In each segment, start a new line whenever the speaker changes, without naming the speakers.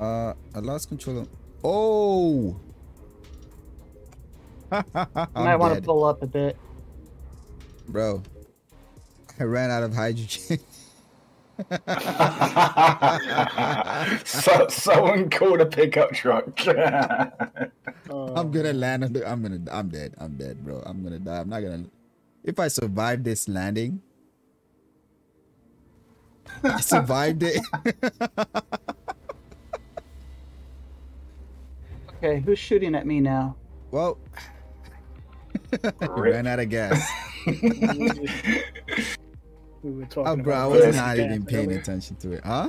Uh, I lost control of. Oh.
You
I'm
might want to pull up a bit.
Bro, I ran out of hydrogen.
so, someone called a pickup truck.
I'm gonna land on the. I'm gonna. I'm dead. I'm dead, bro. I'm gonna die. I'm not gonna. If I survive this landing, I survived it.
Okay, who's shooting at me now?
well, I ran out of gas.
We were talking
Oh, bro, I
about
was
running
not
out of
even
gas
paying
earlier.
attention to it, huh?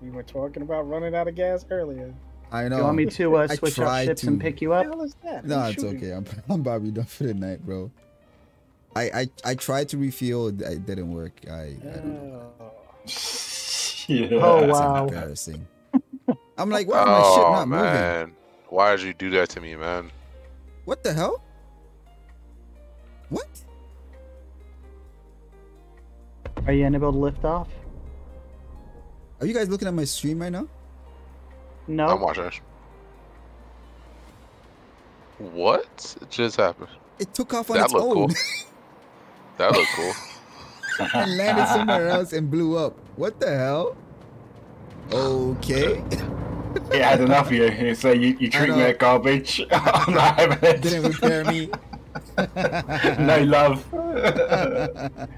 We were talking about running out of gas earlier.
I
Do
know.
you want me to uh, switch up
tried
ships and pick you
What
up?
the hell is that?
No, it's
shooting?
okay. I'm, I'm probably done for the night, bro. I I, I tried to refuel. It didn't work. I, I don't know.
Oh.
yeah.
Oh,
It's
wow.
embarrassing. I'm like, why is my shit
Oh
not moving?
Man, why did you do that to me, man?
What the hell? What?
Are you unable to lift off?
Are you guys looking at my stream right now?
No.
I'm watching. this. What just happened?
It took off on
That
its
looked
own
cool. That looked cool.
and landed somewhere else and blew up. What the hell? Okay.
He had enough of you. He said, you, you treat me like garbage. I'm not having it.
Didn't repair me.
no love.